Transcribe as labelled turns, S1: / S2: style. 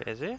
S1: BZ?